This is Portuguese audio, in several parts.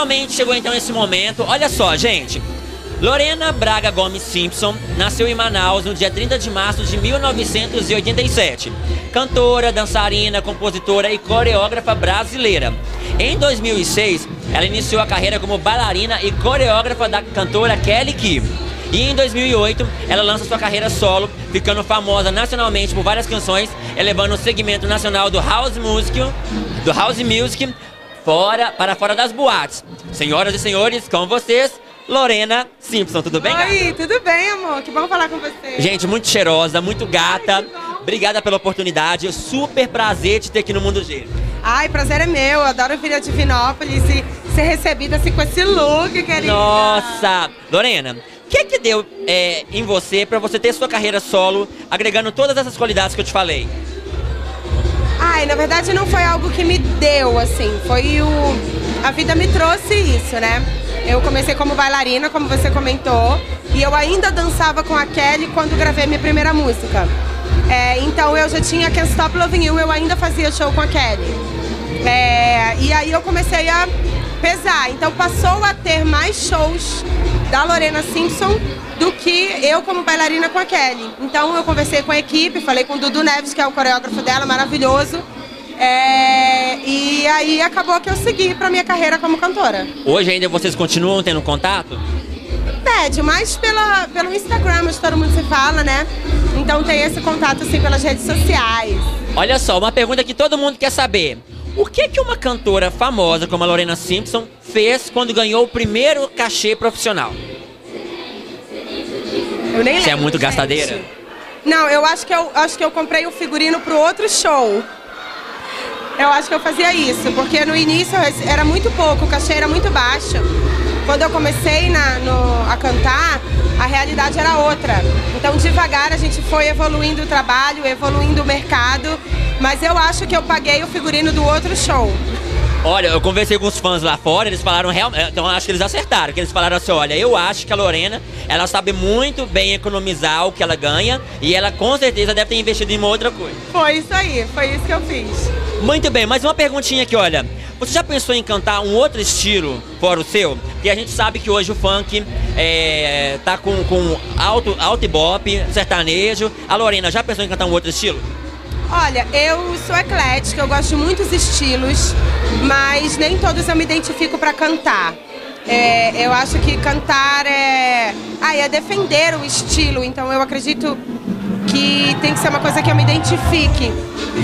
Finalmente chegou então esse momento. Olha só, gente. Lorena Braga Gomes Simpson nasceu em Manaus no dia 30 de março de 1987. Cantora, dançarina, compositora e coreógrafa brasileira. Em 2006, ela iniciou a carreira como bailarina e coreógrafa da cantora Kelly Key. E em 2008, ela lança sua carreira solo, ficando famosa nacionalmente por várias canções, elevando o segmento nacional do house music, do house music fora para fora das boates. Senhoras e senhores, com vocês, Lorena Simpson, tudo bem? Oi, gata? tudo bem, amor? Que bom falar com você. Gente, muito cheirosa, muito gata. Ai, Obrigada pela oportunidade. Super prazer te ter aqui no Mundo G. Ai, prazer é meu. Adoro vir a Divinópolis e ser recebida assim com esse look, querida. Nossa! Lorena, o que que deu é, em você para você ter sua carreira solo, agregando todas essas qualidades que eu te falei? Ai, na verdade não foi algo que me deu, assim. Foi o... A vida me trouxe isso, né? Eu comecei como bailarina, como você comentou, e eu ainda dançava com a Kelly quando gravei minha primeira música. É, então eu já tinha Can't Stop Loving You, eu ainda fazia show com a Kelly. É, e aí eu comecei a pesar. Então passou a ter mais shows da Lorena Simpson do que eu como bailarina com a Kelly. Então eu conversei com a equipe, falei com o Dudu Neves, que é o coreógrafo dela, maravilhoso. É, e aí acabou que eu segui para minha carreira como cantora. Hoje ainda vocês continuam tendo contato? Pede, mas pela, pelo Instagram, onde todo mundo se fala, né? Então tem esse contato assim pelas redes sociais. Olha só, uma pergunta que todo mundo quer saber. O que que uma cantora famosa como a Lorena Simpson fez quando ganhou o primeiro cachê profissional? Eu nem Você é muito gente. gastadeira? Não, eu acho que eu acho que eu comprei o figurino pro outro show. Eu acho que eu fazia isso, porque no início era muito pouco, o cachê era muito baixo. Quando eu comecei na, no, a cantar, a realidade era outra. Então, devagar, a gente foi evoluindo o trabalho, evoluindo o mercado, mas eu acho que eu paguei o figurino do outro show. Olha, eu conversei com os fãs lá fora, eles falaram realmente. Então acho que eles acertaram, que eles falaram assim: olha, eu acho que a Lorena, ela sabe muito bem economizar o que ela ganha e ela com certeza deve ter investido em uma outra coisa. Foi isso aí, foi isso que eu fiz. Muito bem, mas uma perguntinha aqui, olha. Você já pensou em cantar um outro estilo fora o seu? Porque a gente sabe que hoje o funk é, tá com, com alto, alto ibope, sertanejo. A Lorena já pensou em cantar um outro estilo? Olha, eu sou eclética, eu gosto de muitos estilos, mas nem todos eu me identifico para cantar. É, eu acho que cantar é, ah, é defender o estilo, então eu acredito que tem que ser uma coisa que eu me identifique.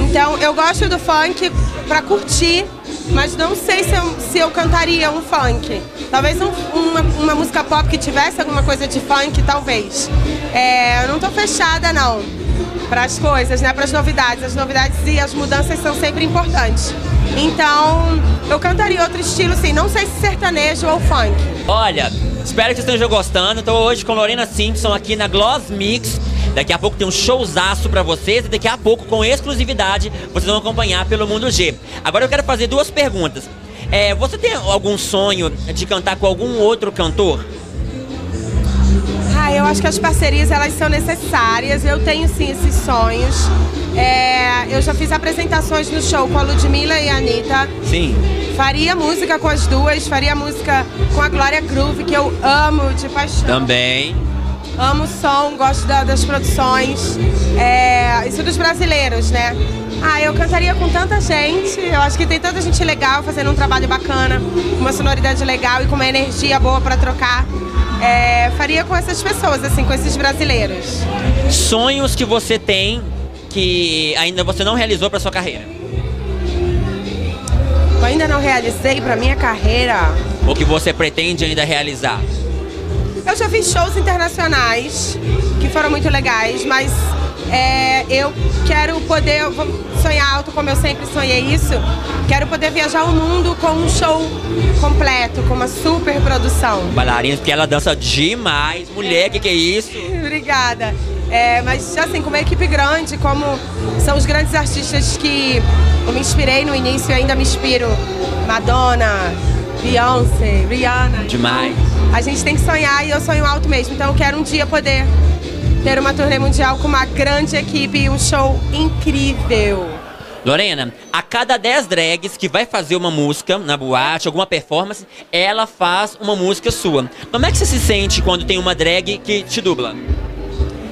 Então eu gosto do funk para curtir, mas não sei se eu, se eu cantaria um funk. Talvez um, uma, uma, música pop que tivesse alguma coisa de funk, talvez. É, eu não tô fechada não para as coisas, né, para as novidades. As novidades e as mudanças são sempre importantes. Então, eu cantaria outro estilo, sim. Não sei se sertanejo ou funk. Olha, espero que vocês estejam gostando. Estou hoje com Lorena Simpson aqui na Gloss Mix. Daqui a pouco tem um showzaço para vocês e daqui a pouco, com exclusividade, vocês vão acompanhar pelo Mundo G. Agora eu quero fazer duas perguntas. É, você tem algum sonho de cantar com algum outro cantor? Ah, eu acho que as parcerias elas são necessárias. Eu tenho sim esses sonhos. É, eu já fiz apresentações no show com a Ludmilla e a Anitta. Sim. Faria música com as duas, faria música com a Glória Groove, que eu amo de paixão. Também. Amo o som, gosto da, das produções. É, isso dos brasileiros, né? Ah, eu cantaria com tanta gente. Eu acho que tem tanta gente legal fazendo um trabalho bacana, uma sonoridade legal e com uma energia boa para trocar é, faria com essas pessoas, assim, com esses brasileiros. Sonhos que você tem que ainda você não realizou para sua carreira? Eu ainda não realizei para minha carreira. O que você pretende ainda realizar? Eu já fiz shows internacionais que foram muito legais, mas é, eu quero poder sonhar alto como eu sempre sonhei isso. Quero poder viajar o mundo com um show completo, com uma super produção. Bailarina, porque ela dança demais. Mulher, o que, que é isso? Obrigada. É, mas assim, com uma equipe grande, como são os grandes artistas que eu me inspirei no início e ainda me inspiro. Madonna, Beyoncé, Rihanna. Demais. Então, a gente tem que sonhar e eu sonho alto mesmo. Então eu quero um dia poder ter uma turnê mundial com uma grande equipe e um show incrível. Lorena, a cada 10 drags que vai fazer uma música na boate, alguma performance, ela faz uma música sua. Como é que você se sente quando tem uma drag que te dubla?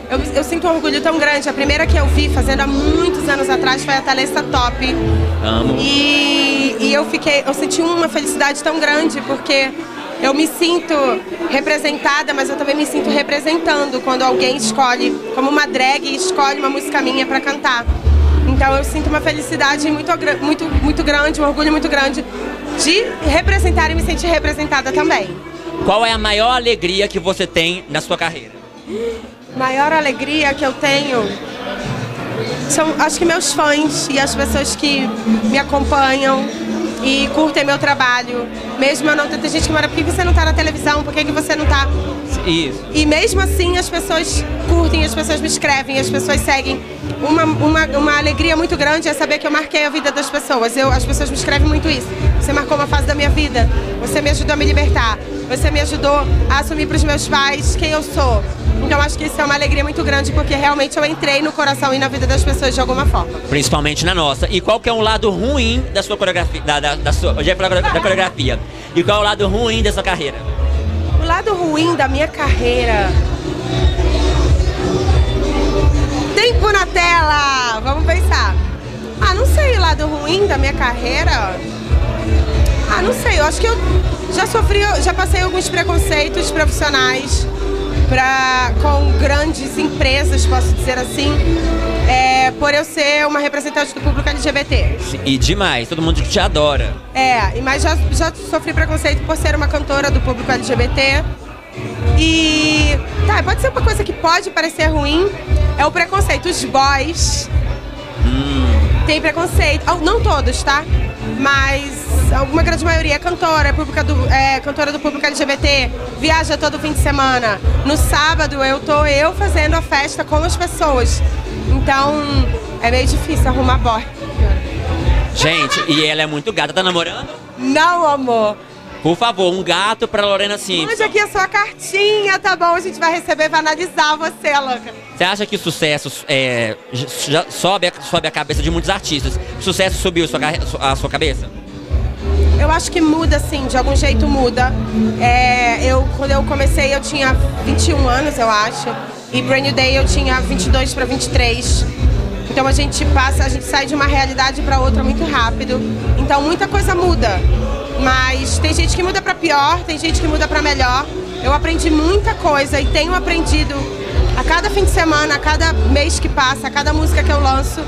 Eu, eu sinto um orgulho tão grande. A primeira que eu vi fazendo há muitos anos atrás foi a Thalessa Top. Amo. E, e eu fiquei, eu senti uma felicidade tão grande porque eu me sinto representada, mas eu também me sinto representando quando alguém escolhe, como uma drag escolhe uma música minha para cantar. Então eu sinto uma felicidade muito, muito, muito grande, um orgulho muito grande de representar e me sentir representada também. Qual é a maior alegria que você tem na sua carreira? Maior alegria que eu tenho são, acho que meus fãs e as pessoas que me acompanham e curtem meu trabalho. Mesmo eu não tem gente que mora, por que você não está na televisão? Por que, que você não está? Isso. E mesmo assim as pessoas curtem, as pessoas me escrevem, as pessoas seguem. Uma, uma, uma alegria muito grande é saber que eu marquei a vida das pessoas. Eu, as pessoas me escrevem muito isso. Você marcou uma fase da minha vida, você me ajudou a me libertar, você me ajudou a assumir para os meus pais quem eu sou. Então acho que isso é uma alegria muito grande porque realmente eu entrei no coração e na vida das pessoas de alguma forma. Principalmente na nossa. E qual que é um lado ruim da sua coreografia? Da, da, da sua, hoje é da coreografia. E qual é o lado ruim da sua carreira? Lado ruim da minha carreira. Tempo na tela! Vamos pensar. Ah, não sei o lado ruim da minha carreira. Ah, não sei. Eu acho que eu já sofri, já passei alguns preconceitos profissionais pra, com grandes empresas, posso dizer assim, por eu ser uma representante do público LGBT. E demais, todo mundo te adora. É, mas já, já sofri preconceito por ser uma cantora do público LGBT. E tá, pode ser uma coisa que pode parecer ruim, é o preconceito. Os boys hum. têm preconceito. Não todos, tá? Mas alguma grande maioria é cantora, é, pública do, é cantora do público LGBT, viaja todo fim de semana. No sábado eu tô eu fazendo a festa com as pessoas. Então é meio difícil arrumar boy. Gente, e ela é muito gata, tá namorando? Não, amor. Por favor, um gato pra Lorena Simpson. Mande aqui a sua cartinha, tá bom? A gente vai receber, vai analisar você, louca. Você acha que o sucesso é, sobe, sobe a cabeça de muitos artistas? O sucesso subiu a sua, a sua cabeça? Eu acho que muda, sim, de algum jeito muda. É, eu, quando eu comecei, eu tinha 21 anos, eu acho. E Brand New Day eu tinha 22 para 23. Então a gente passa, a gente sai de uma realidade para outra muito rápido. Então muita coisa muda. Mas tem gente que muda para pior, tem gente que muda para melhor. Eu aprendi muita coisa e tenho aprendido a cada fim de semana, a cada mês que passa, a cada música que eu lanço.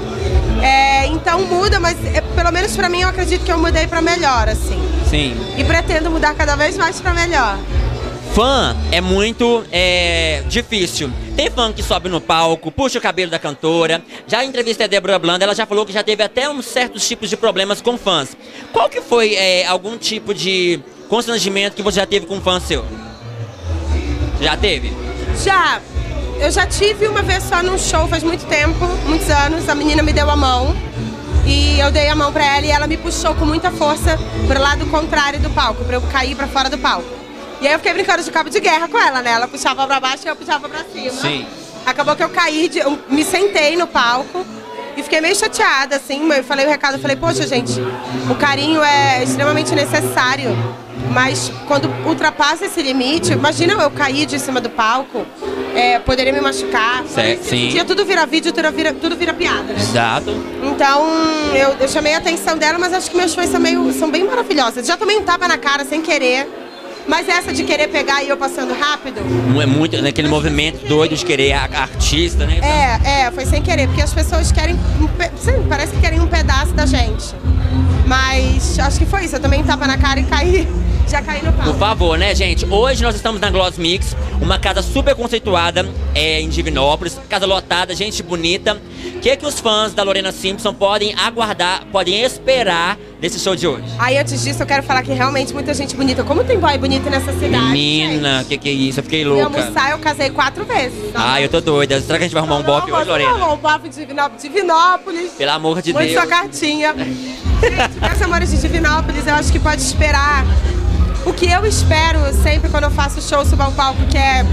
É, então muda, mas é, pelo menos para mim eu acredito que eu mudei para melhor, assim. Sim. E pretendo mudar cada vez mais para melhor. Fã é muito é, difícil. Tem fã que sobe no palco, puxa o cabelo da cantora. Já entrevistei a Débora Blanda, ela já falou que já teve até uns certos tipos de problemas com fãs. Qual que foi é, algum tipo de constrangimento que você já teve com um fã seu? Já teve? Já. Eu já tive uma vez só num show faz muito tempo, muitos anos. A menina me deu a mão e eu dei a mão pra ela e ela me puxou com muita força pro lado contrário do palco, pra eu cair pra fora do palco. E aí eu fiquei brincando de cabo de guerra com ela, né? Ela puxava pra baixo e eu puxava pra cima. Sim. Acabou que eu caí, de, eu me sentei no palco e fiquei meio chateada, assim. Eu falei o recado, eu falei, poxa, gente, o carinho é extremamente necessário. Mas quando ultrapassa esse limite, imagina eu cair de cima do palco é, poderia me machucar. Certo, sim. Dia tudo vira vídeo, tudo vira, tudo vira piada, né? Exato. Então, eu, eu chamei a atenção dela, mas acho que meus fãs são, meio, são bem maravilhosos. Já tomei um tapa na cara sem querer. Mas essa de querer pegar e eu passando rápido. Não é muito naquele movimento doido de querer a, a artista, né? É, é, foi sem querer, porque as pessoas querem. Um, parece que querem um pedaço da gente. Mas acho que foi isso. Eu também tapa na cara e caí. Já caí no pau. Por favor, né, gente? Hoje nós estamos na Gloss Mix, uma casa super conceituada é, em Divinópolis, casa lotada, gente bonita. O que, é que os fãs da Lorena Simpson podem aguardar, podem esperar desse show de hoje? Aí, antes disso, eu quero falar que realmente muita gente bonita. Como tem boy bonito nessa cidade? Menina, o que, que é isso? Eu fiquei louca. E almoçar, eu casei quatro vezes. Tá? Ah, eu tô doida. Será que a gente vai arrumar um bofe hoje, Lorena? Vamos arrumar um bofe de Divinópolis. Pelo amor de Mande Deus. sua cartinha. gente, meus amores de Divinópolis, eu acho que pode esperar o que eu espero sempre quando eu faço show subir ao palco, que é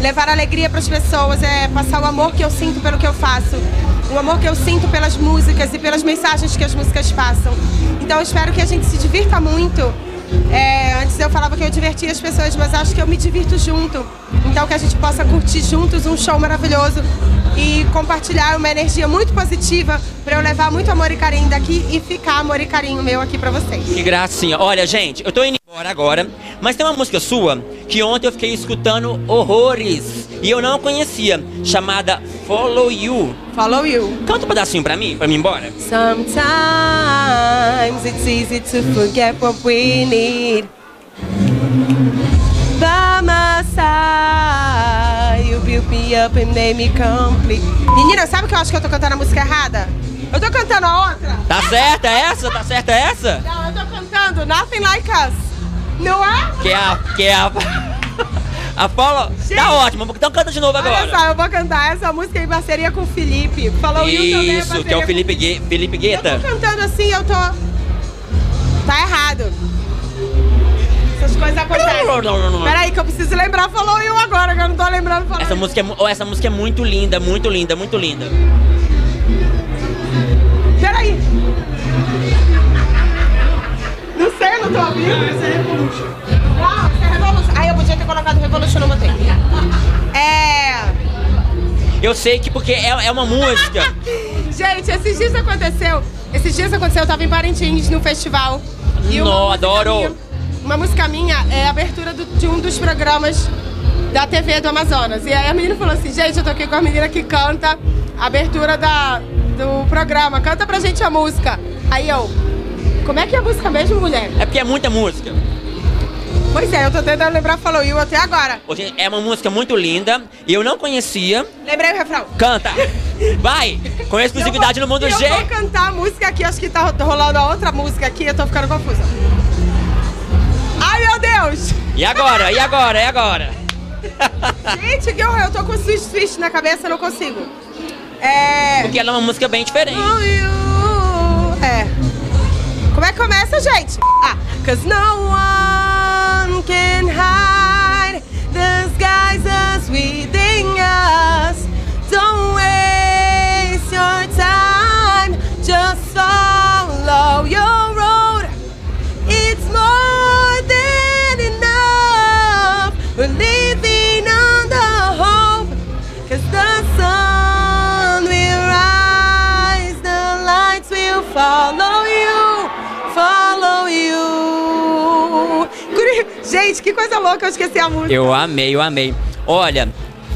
levar alegria para as pessoas, é passar o amor que eu sinto pelo que eu faço. o amor que eu sinto pelas músicas e pelas mensagens que as músicas passam. Então eu espero que a gente se divirta muito. É, antes eu falava que eu divertia as pessoas, mas acho que eu me divirto junto. Então que a gente possa curtir juntos um show maravilhoso e compartilhar uma energia muito positiva para eu levar muito amor e carinho daqui e ficar amor e carinho meu aqui para vocês. Que gracinha. Olha, gente, eu tô indo embora agora, mas tem uma música sua que ontem eu fiquei escutando horrores e eu não conhecia, chamada Follow You. Follow You. Canta um pedacinho pra mim, pra mim ir embora. Sometimes it's easy to forget what we need. By my side, you built me up and made me complete. Menina, sabe que eu acho que eu tô cantando a música errada? Eu tô cantando a outra? Tá certa essa? Tá certa essa? Não, eu tô cantando Nothing Like Us. Não é? Que é a. Que é a. A Paula. Gente. Tá ótimo, então canta de novo Olha agora. só, eu vou cantar essa música em parceria com o Felipe. Falou Isso, que é o com- Felipe, Gue- Felipe Eu Guetta. tô cantando assim, eu tô. Tá errado. Essas coisas acontecem. Peraí, que eu preciso lembrar Follow You agora, que eu não tô lembrando Follow Essa música, é, essa música é muito linda, muito linda, muito linda. Não sei, eu não tô ouvindo. Essa é Revolution. Não, essa é Revolution. Ah, eu podia ter colocado Revolution, não botei. É. Eu sei que porque é, é uma música. Gente, esses dias aconteceu. Esses dias aconteceu, eu tava em Parintins no festival. E música adoro. minha- uma música minha é a abertura do- de um dos programas da TV do Amazonas. E aí a menina falou assim, gente, eu tô aqui com a menina que canta a abertura da, do programa. Canta pra gente a música. Aí eu, como é que é a música mesmo, mulher? É porque é muita música. Pois é, eu tô tentando lembrar Follow You até agora. Gente, É uma música muito linda e eu não conhecia. Lembrei o refrão. Canta! Vai! Com exclusividade no Mundo eu G. vou cantar a música aqui, acho que tá rolando a outra música aqui, eu tô ficando confusa. Ai, meu Deus! E agora? E agora? E agora? Gente, que horror, eu tô com switch switch na cabeça, não consigo. É... Porque ela é uma música bem diferente. You. É. Como é que começa, gente? Ah, cause no one can hide the skies us within us. Gente, que coisa louca, eu esqueci a música. Eu amei, eu amei. Olha,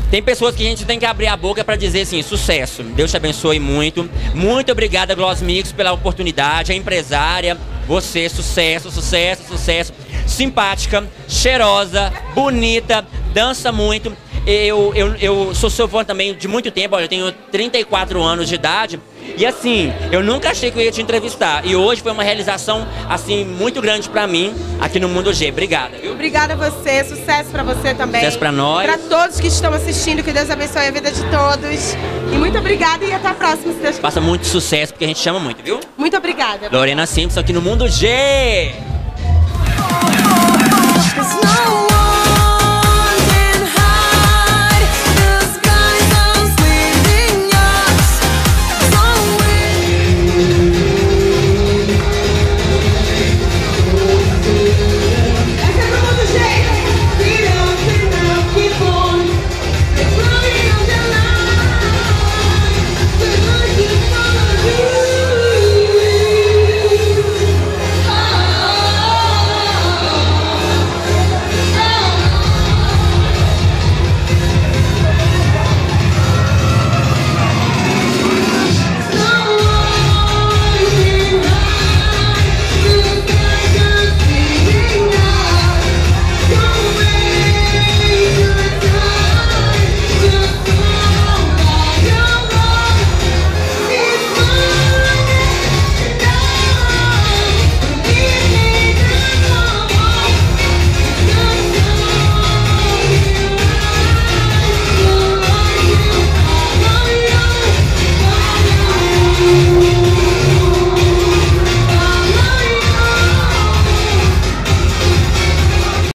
tem pessoas que a gente tem que abrir a boca pra dizer assim, sucesso. Deus te abençoe muito. Muito obrigada, Gloss Mix, pela oportunidade. A empresária, você, sucesso, sucesso, sucesso. Simpática, cheirosa, bonita, dança muito. Eu, eu, eu sou seu fã também de muito tempo, olha, eu tenho 34 anos de idade. E assim, eu nunca achei que eu ia te entrevistar. E hoje foi uma realização, assim, muito grande pra mim aqui no Mundo G. Obrigada, viu? Obrigada a você, sucesso pra você também. Sucesso pra nós. Pra todos que estão assistindo, que Deus abençoe a vida de todos. E muito obrigada e até a próxima, se Deus Passa muito sucesso, porque a gente chama muito, viu? Muito obrigada. Lorena Simpson aqui no Mundo G.